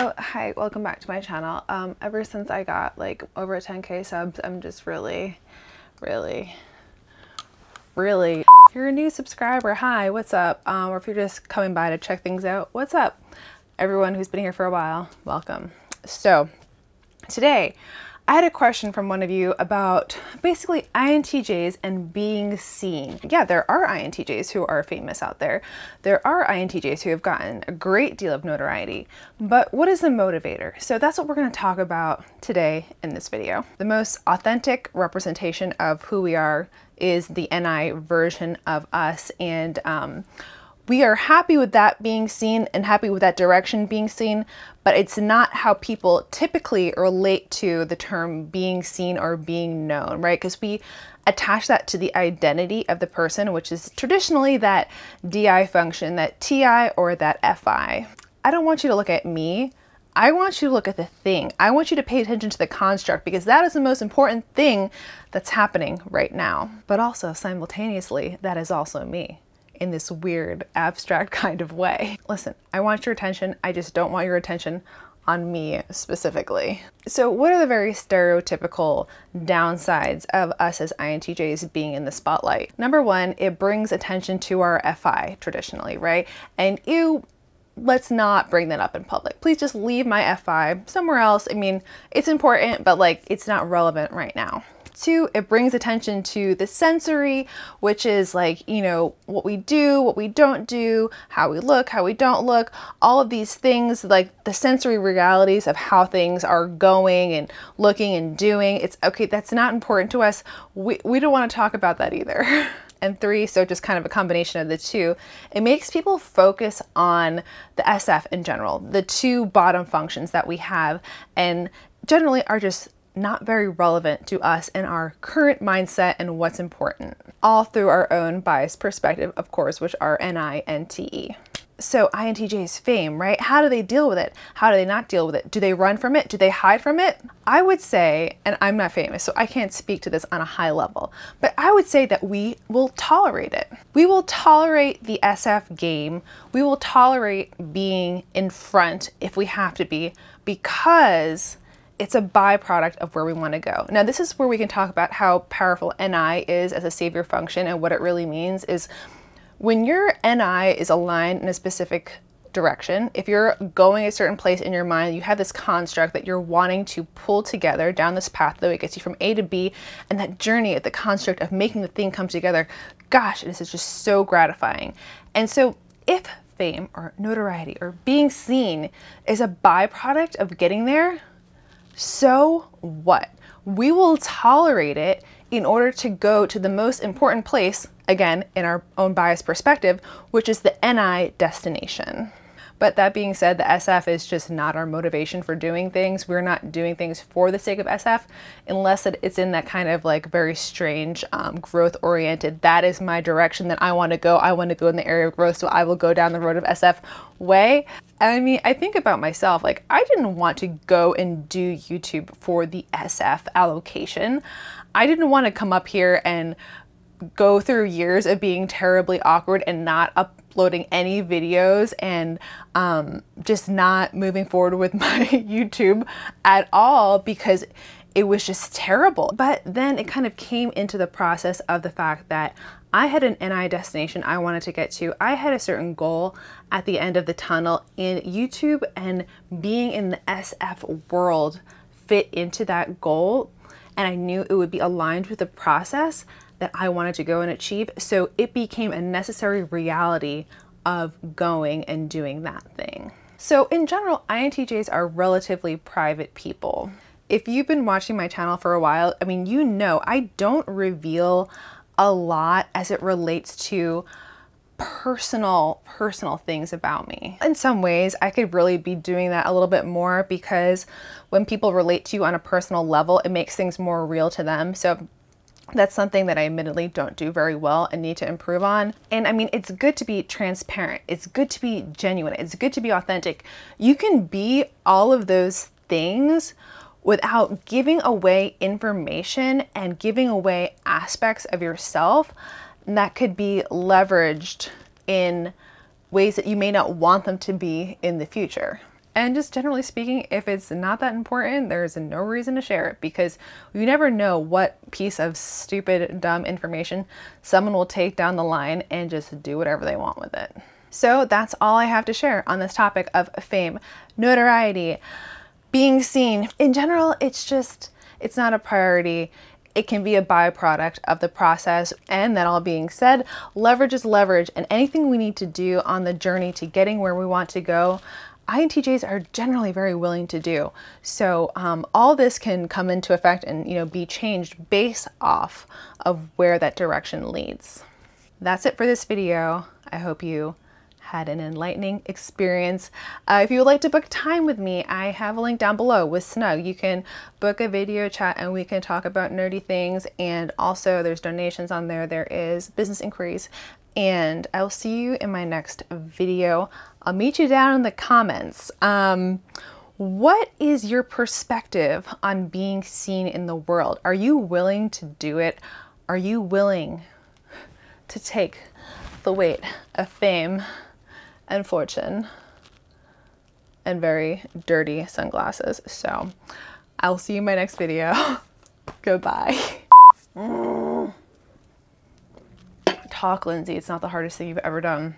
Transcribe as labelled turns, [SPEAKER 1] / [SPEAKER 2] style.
[SPEAKER 1] Oh, hi, welcome back to my channel. Um, ever since I got like over 10k subs, I'm just really, really, really. If you're a new subscriber, hi, what's up? Um, or if you're just coming by to check things out, what's up? Everyone who's been here for a while, welcome. So, today, I had a question from one of you about basically INTJs and being seen. Yeah, there are INTJs who are famous out there. There are INTJs who have gotten a great deal of notoriety. But what is the motivator? So that's what we're going to talk about today in this video. The most authentic representation of who we are is the NI version of us. And um, we are happy with that being seen and happy with that direction being seen, but it's not how people typically relate to the term being seen or being known, right? Because we attach that to the identity of the person, which is traditionally that DI function, that TI or that FI. I don't want you to look at me. I want you to look at the thing. I want you to pay attention to the construct because that is the most important thing that's happening right now. But also, simultaneously, that is also me in this weird, abstract kind of way. Listen, I want your attention. I just don't want your attention on me specifically. So, what are the very stereotypical downsides of us as INTJs being in the spotlight? Number one, it brings attention to our FI traditionally, right? And you let's not bring that up in public. Please just leave my FI somewhere else. I mean, it's important, but like it's not relevant right now. Two, it brings attention to the sensory, which is like, you know, what we do, what we don't do, how we look, how we don't look, all of these things, like the sensory realities of how things are going and looking and doing. It's okay, that's not important to us. We, we don't want to talk about that either. and three, so just kind of a combination of the two, it makes people focus on the SF in general, the two bottom functions that we have, and generally are just not very relevant to us and our current mindset and what's important, all through our own biased perspective, of course, which are NI and TE. So INTJ's fame, right? How do they deal with it? How do they not deal with it? Do they run from it? Do they hide from it? I would say, and I'm not famous, so I can't speak to this on a high level, but I would say that we will tolerate it. We will tolerate the SF game. We will tolerate being in front if we have to be because it's a byproduct of where we want to go. Now, this is where we can talk about how powerful NI is as a savior function and what it really means is when your NI is aligned in a specific direction, if you're going a certain place in your mind, you have this construct that you're wanting to pull together down this path that gets you from A to B, and that journey at the construct of making the thing come together, gosh, this is just so gratifying. And so if fame or notoriety or being seen is a byproduct of getting there, so what? We will tolerate it in order to go to the most important place, again, in our own biased perspective, which is the NI destination. But that being said, the SF is just not our motivation for doing things. We're not doing things for the sake of SF unless it's in that kind of like very strange um, growth oriented. That is my direction that I want to go. I want to go in the area of growth, so I will go down the road of SF way. I mean, I think about myself, like, I didn't want to go and do YouTube for the SF allocation. I didn't want to come up here and go through years of being terribly awkward and not uploading any videos and um, just not moving forward with my YouTube at all because it was just terrible. But then it kind of came into the process of the fact that I had an NI destination I wanted to get to. I had a certain goal at the end of the tunnel in YouTube and being in the SF world fit into that goal. And I knew it would be aligned with the process that I wanted to go and achieve. So it became a necessary reality of going and doing that thing. So in general, INTJs are relatively private people. If you've been watching my channel for a while, I mean, you know I don't reveal a lot as it relates to personal personal things about me. In some ways, I could really be doing that a little bit more because when people relate to you on a personal level, it makes things more real to them. So that's something that I admittedly don't do very well and need to improve on. And I mean, it's good to be transparent. It's good to be genuine. It's good to be authentic. You can be all of those things without giving away information and giving away aspects of yourself that could be leveraged in ways that you may not want them to be in the future. And just generally speaking, if it's not that important, there's no reason to share it because you never know what piece of stupid, dumb information someone will take down the line and just do whatever they want with it. So that's all I have to share on this topic of fame, notoriety, being seen. In general, it's just, it's not a priority. It can be a byproduct of the process. And that all being said, leverage is leverage, and anything we need to do on the journey to getting where we want to go, INTJs are generally very willing to do. So um, all this can come into effect and you know be changed based off of where that direction leads. That's it for this video. I hope you had an enlightening experience. Uh, if you would like to book time with me, I have a link down below with Snug. You can book a video chat and we can talk about nerdy things. And also, there's donations on there. There is business inquiries. And I'll see you in my next video. I'll meet you down in the comments. Um, what is your perspective on being seen in the world? Are you willing to do it? Are you willing to take the weight of fame? And fortune and very dirty sunglasses. So I'll see you in my next video. Goodbye. Talk, Lindsay. It's not the hardest thing you've ever done.